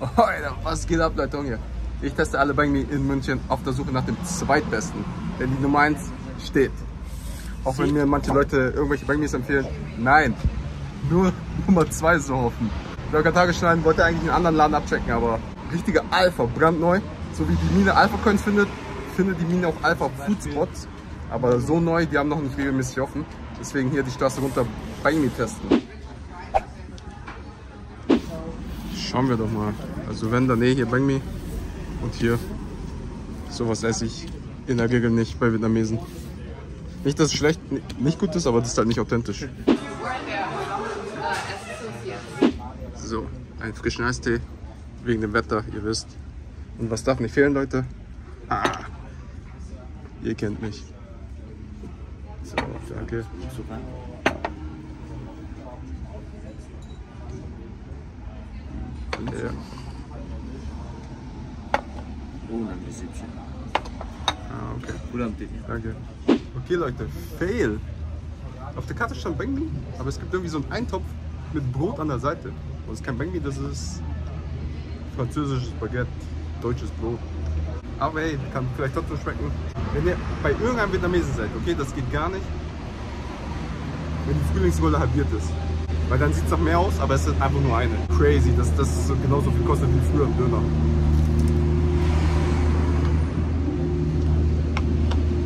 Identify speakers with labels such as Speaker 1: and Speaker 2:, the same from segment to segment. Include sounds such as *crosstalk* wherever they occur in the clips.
Speaker 1: Alter, was geht ab, Leute? Hier. Ich teste alle Bang Me in München auf der Suche nach dem zweitbesten. Denn die Nummer 1 steht. Auch wenn mir manche Leute irgendwelche Bang Me's empfehlen. Nein, nur *laughs* Nummer 2 so hoffen. Burger Tagesschneiden wollte eigentlich einen anderen Laden abchecken, aber richtige Alpha, brandneu. So wie die Mine Alpha Coins findet, findet die Mine auch Alpha Food Spots. Aber so neu, die haben noch nicht regelmäßig offen. Deswegen hier die Straße runter Bang Me testen. Schauen wir doch mal. Also wenn dann eh hier Bang Me und hier sowas esse ich in der Regel nicht bei Vietnamesen. Nicht, dass es schlecht, nicht gut ist, aber das ist halt nicht authentisch. So, einen frischen Eistee wegen dem Wetter, ihr wisst. Und was darf nicht fehlen, Leute? Ah, ihr kennt mich. So, danke. Ja.
Speaker 2: Ohne die Süppchen.
Speaker 1: Ah, okay.
Speaker 2: Oder am Tisch.
Speaker 1: Danke. Okay, Leute, Fail. Auf der Karte stand Banh Mi, aber es gibt irgendwie so einen Eintopf mit Brot an der Seite. Und das ist kein Banh Mi, das ist französisches Baguette, deutsches Brot. Aber hey, kann vielleicht trotzdem schmecken. Wenn ihr bei irgendeinem Vietnamesen seid, okay, das geht gar nicht, wenn die Frühlingsrolle halbiert ist. Weil dann sieht es nach mehr aus, aber es ist einfach nur eine. Crazy, dass das so genauso viel kostet wie früher im Döner.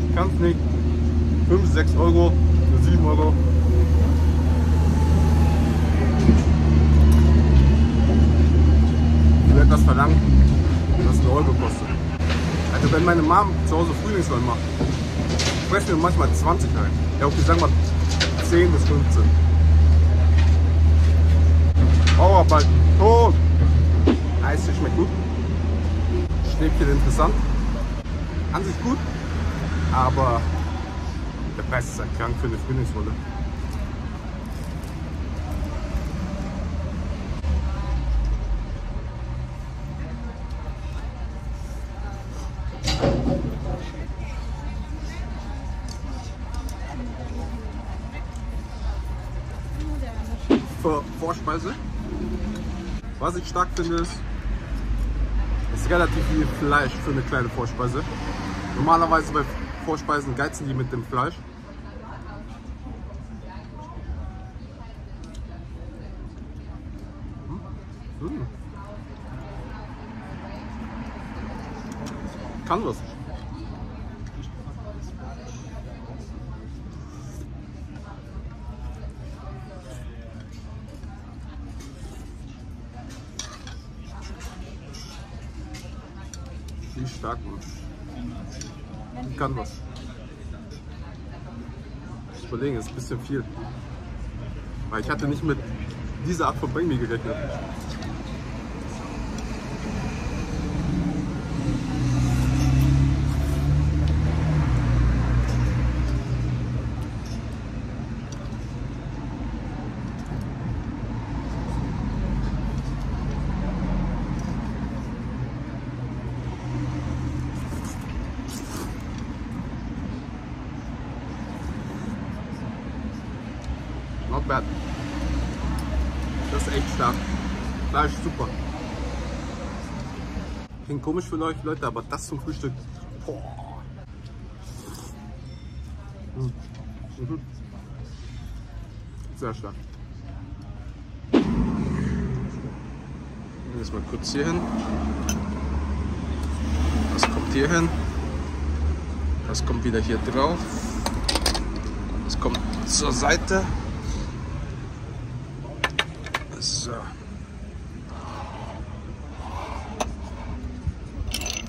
Speaker 1: Ich kann es nicht. 5, 6 Euro für 7 Euro. Ich werde das verlangen, was ein Euro kostet. Also wenn meine Mom zu Hause Frühlingsrollen macht, fressen wir manchmal 20 ein. Ja okay, sagen wir 10 bis 15. Bauarbeiten, tot! Eis schmeckt gut. Stäbchen interessant. An sich gut, aber der Preis ist halt krank für eine Frühlingsrolle. Für Vorspeise. Was ich stark finde ist, ist relativ viel Fleisch für eine kleine Vorspeise. Normalerweise bei Vorspeisen geizen die mit dem Fleisch. Hm. Hm. Kann was. Viel stark, Mann. Kann was. Ich überlege, ist ein bisschen viel. Weil ich hatte nicht mit dieser Art von Banh gerechnet. Das ist echt stark. Fleisch super. Klingt komisch für euch Leute, aber das zum Frühstück. Boah. Mhm. Mhm. Sehr stark. Jetzt mal kurz hier hin. Das kommt hier hin. Das kommt wieder hier drauf. Das kommt zur Seite. So.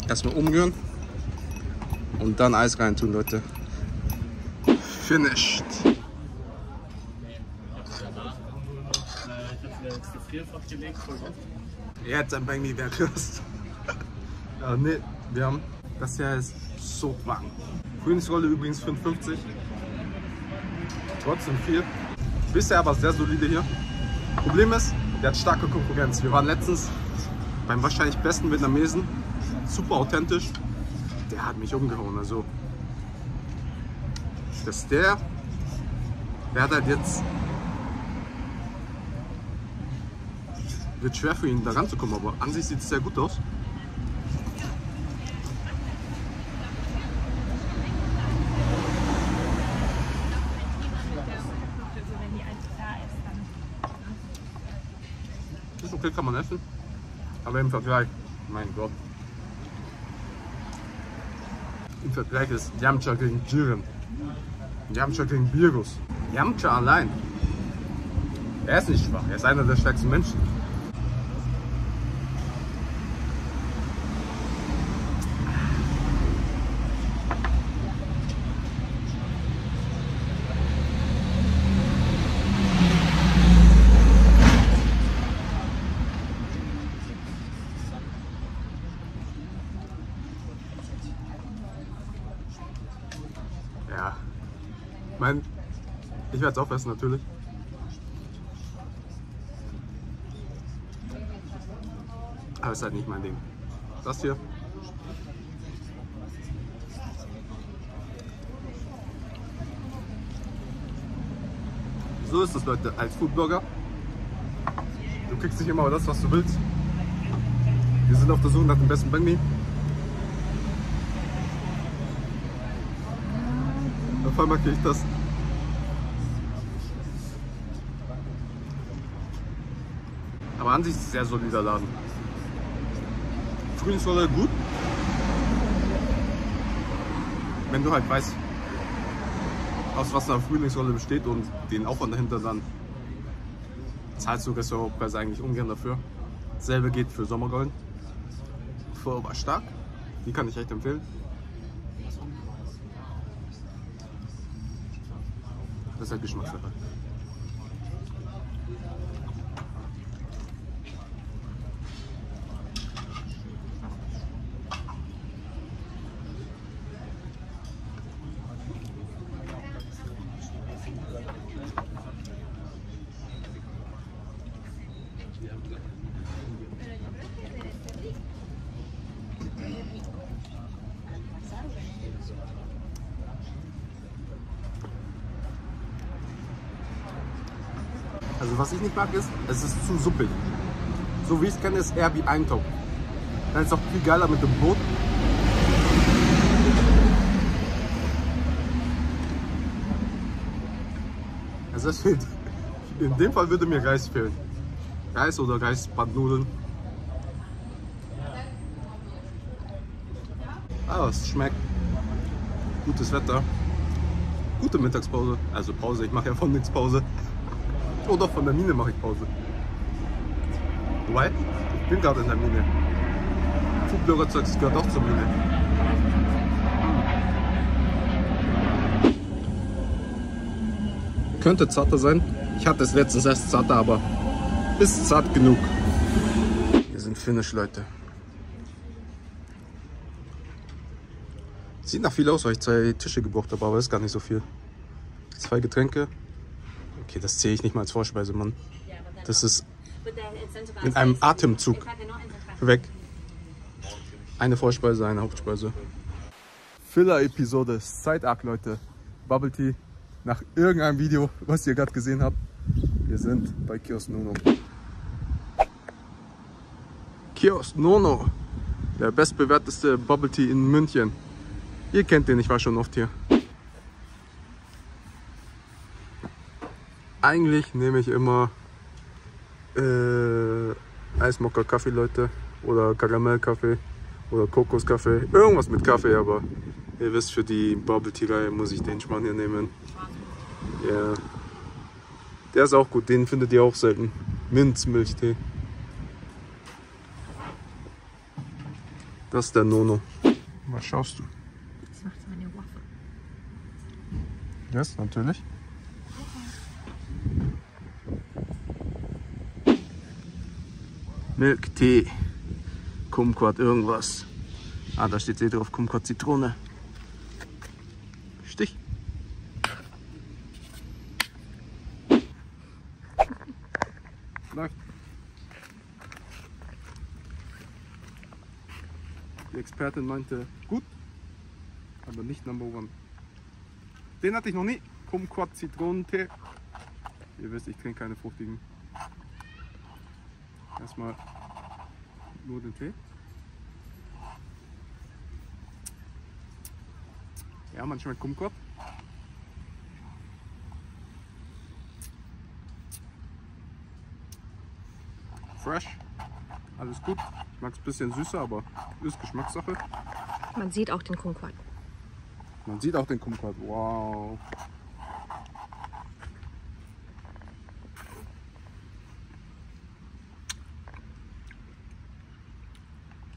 Speaker 1: Erstmal umrühren und dann Eis rein tun, Leute. Finished. Jetzt ein Bang Me wer Kirst. ja, nee, wir haben. Das hier ist so warm. Frühlingsrolle übrigens 55. Trotzdem viel. Bisher aber sehr solide hier. Problem ist, der hat starke Konkurrenz. Wir waren letztens beim wahrscheinlich besten Vietnamesen. Super authentisch. Der hat mich umgehauen. Also, dass der, der hat halt jetzt Wird schwer für ihn da ranzukommen, aber an sich sieht es sehr gut aus.
Speaker 3: Also wenn die eins da ist,
Speaker 1: okay, kann man essen. Aber im Vergleich, mein Gott. Im Vergleich ist Yamcha gegen Jiren. Yamcha gegen Virus. Yamcha allein. Er ist nicht schwach, er ist einer der stärksten Menschen. Ja. Mein, ich werde es auch essen, natürlich. Aber es ist halt nicht mein Ding. Das hier. So ist es, Leute, als Foodblogger. Du kriegst nicht immer das, was du willst. Wir sind auf der Suche nach dem besten Banh Kriege ich das. Aber an sich ist es sehr solider Laden. Frühlingsrolle gut. Wenn du halt weißt, aus was eine Frühlingsrolle besteht und den Aufwand dahinter, dann zahlst du Restaurantpreise eigentlich ungern dafür. Selbe geht für Sommerrollen. Pho war stark. Die kann ich echt empfehlen. Das ist halt Geschmackssache. Also was ich nicht mag ist, es ist zu suppig. So wie ich es kenne, ist eher wie Eintopf. Dann ist es auch viel geiler mit dem Brot. Also es fehlt. In dem Fall würde mir Reis fehlen. Reis oder Reisbandnudeln. Aber es schmeckt. Gutes Wetter. Gute Mittagspause. Also Pause, ich mache ja von nichts Pause. Doch, von der Mine mache ich Pause. Wobei, ich bin gerade in der Mine. Foodblogger-Zeugs gehört auch zur Mine. Könnte zarter sein. Ich hatte es letztens erst zarter, aber ist zart genug. Wir sind Finish, Leute. Sieht nach viel aus, weil ich zwei Tische gebraucht habe, aber ist gar nicht so viel. Zwei Getränke. Okay, das zähle ich nicht mal als Vorspeise, Mann. Das ist in einem Atemzug weg. Eine Vorspeise, eine Hauptspeise. Filler-Episode, Side-Arc, Leute. Bubble Tea. Nach irgendeinem Video, was ihr gerade gesehen habt. Wir sind bei Kiosk Nono. Kiosk Nono. Der bestbewerteste Bubble Tea in München. Ihr kennt den, ich war schon oft hier. Eigentlich nehme ich immer äh, Eismocker Kaffee, Leute. Oder Karamellkaffee. Oder Kokoskaffee. Irgendwas mit Kaffee, aber ihr wisst, für die Bubble Tea Reihe muss ich den Schmarrn hier nehmen. Ja. Der ist auch gut, den findet ihr auch selten. Minzmilchtee. Das ist der Nono. Was schaust du?
Speaker 3: Das macht so eine Waffel.
Speaker 1: Yes, natürlich. Milchtee. Kumquat irgendwas. Ah, da steht eh drauf Kumquat Zitrone. Stich. Läuft. Die Expertin meinte, gut, aber nicht Number One. Den hatte ich noch nie. Kumquat Zitronentee. Ihr wisst, ich trinke keine fruchtigen. Erstmal nur den Tee. Ja, man schmeckt Kumquat. Fresh. Alles gut. Ich mag es ein bisschen süßer, aber ist Geschmackssache.
Speaker 3: Man sieht auch den Kumquat.
Speaker 1: Man sieht auch den Kumquat. Wow.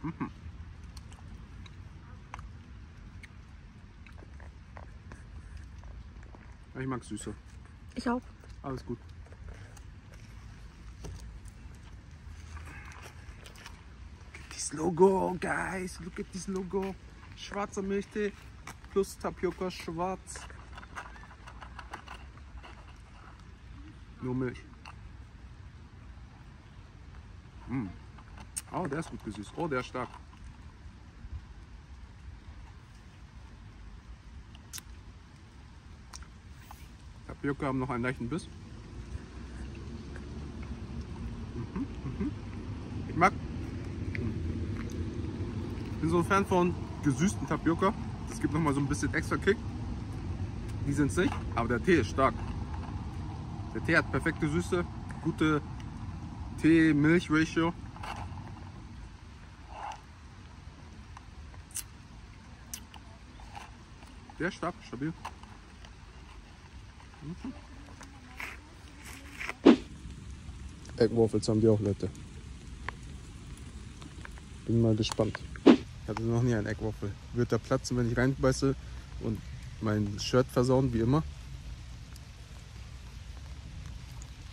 Speaker 1: Mhm. Ich mag süßer.
Speaker 3: Ich auch.
Speaker 1: Alles gut. This logo, guys. Look at this logo. Schwarzer Milchtee plus Tapioca schwarz. Nur Milch. Mm. Oh, der ist gut gesüßt. Oh, der ist stark. Tapioca haben noch einen leichten Biss. Mhm, mhm. Ich mag. Ich bin so ein Fan von gesüßten Tapioca. Das gibt nochmal so ein bisschen extra Kick. Die sind es nicht, aber der Tee ist stark. Der Tee hat perfekte Süße, gute Tee-Milch-Ratio. Ist stark, stabil. Mhm. Haben die auch, Leute. Bin mal gespannt. Ich hatte noch nie einen Eggwaffel. Wird der platzen, wenn ich reinbeiße und mein Shirt versauen, wie immer?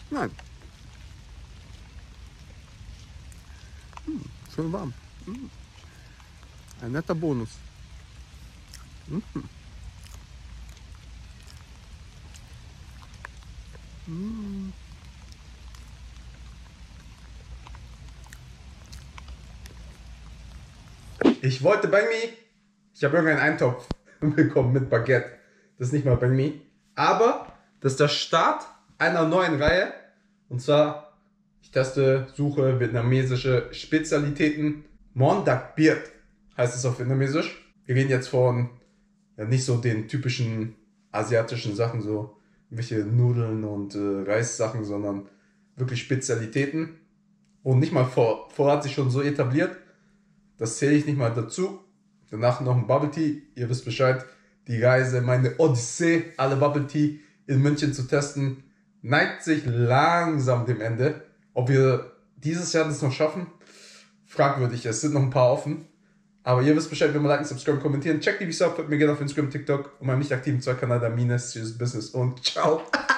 Speaker 1: Nein. Hm, schön warm. Hm. Ein netter Bonus. Mhm. Mm. Ich wollte Bang Me. Ich habe irgendeinen Eintopf *laughs* bekommen mit Baguette. Das ist nicht mal Bang Me. Aber das ist der Start einer neuen Reihe. Und zwar, ich teste, suche vietnamesische Spezialitäten. Mondak Biert heißt es auf Vietnamesisch. Wir reden jetzt von ja, nicht so den typischen asiatischen Sachen, so welche Nudeln und äh, Reissachen, sondern wirklich Spezialitäten. Und nicht mal vor, vor hat sich schon so etabliert. Das zähle ich nicht mal dazu. Danach noch ein Bubble Tea. Ihr wisst Bescheid. Die Reise, meine Odyssee, alle Bubble Tea in München zu testen, neigt sich langsam dem Ende. Ob wir dieses Jahr das noch schaffen, fragwürdig. Es sind noch ein paar offen. Aber ihr wisst Bescheid, wenn wir liken, subscriben, kommentieren. Checkt die Videos ab, folgt mir gerne auf Instagram, TikTok und meinem nicht aktiven Zwei-Kanal der Mines Business und ciao. *laughs*